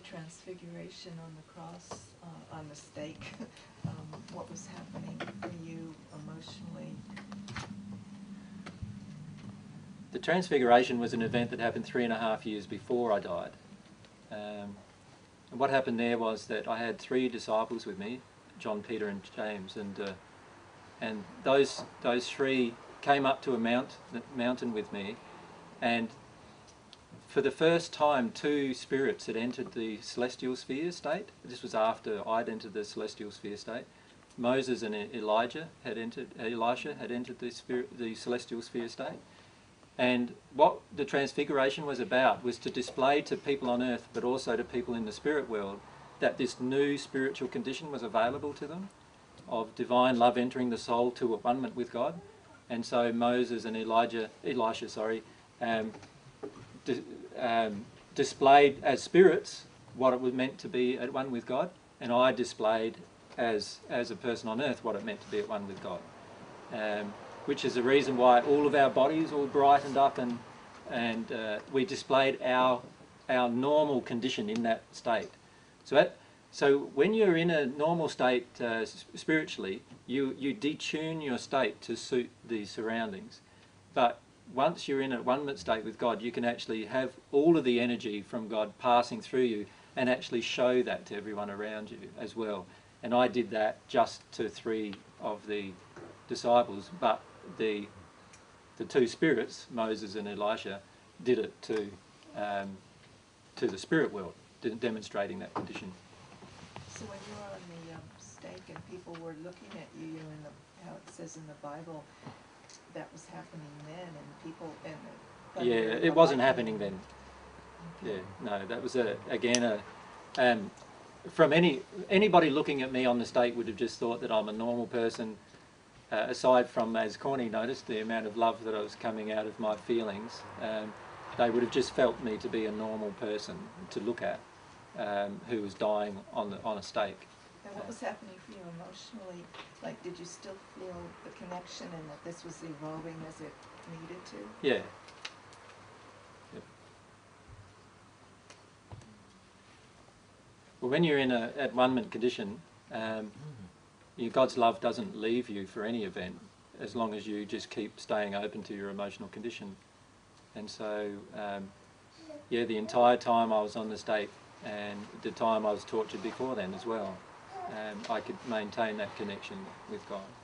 transfiguration on the cross, uh, on the stake, um, what was happening for you emotionally? The Transfiguration was an event that happened three and a half years before I died. Um, and what happened there was that I had three disciples with me, John, Peter, and James, and uh, and those those three came up to a mount mountain with me, and for the first time, two spirits had entered the celestial sphere state. This was after I'd entered the celestial sphere state. Moses and Elijah had entered. Elisha had entered the spirit, the celestial sphere state. And what the transfiguration was about was to display to people on earth, but also to people in the spirit world, that this new spiritual condition was available to them, of divine love entering the soul to one with God. And so Moses and Elijah, Elisha, sorry, um, um, displayed as spirits what it was meant to be at one with God, and I displayed as as a person on earth what it meant to be at one with God. Um, which is the reason why all of our bodies all brightened up and and uh, we displayed our our normal condition in that state. So at, so when you're in a normal state uh, spiritually, you you detune your state to suit the surroundings, but once you're in a one state with God, you can actually have all of the energy from God passing through you and actually show that to everyone around you as well. And I did that just to three of the disciples, but the the two spirits, Moses and Elisha, did it to um, to the spirit world, demonstrating that condition. So when you were on the um, stake and people were looking at you, you know, in the, how it says in the Bible, that was happening then, and people and the yeah, it wasn't happening then. Okay. Yeah, no, that was a again a um, from any anybody looking at me on the stake would have just thought that I'm a normal person uh, aside from, as Corny noticed, the amount of love that I was coming out of my feelings, um, they would have just felt me to be a normal person to look at um, who was dying on, the, on a stake. And what was happening for you emotionally? Like, did you still feel the connection and that this was evolving as it needed to? Yeah. Yep. Well, when you're in a at one-ment condition, um, your God's love doesn't leave you for any event as long as you just keep staying open to your emotional condition. And so, um, yeah, the entire time I was on the stake and the time I was tortured before then as well, um, I could maintain that connection with God.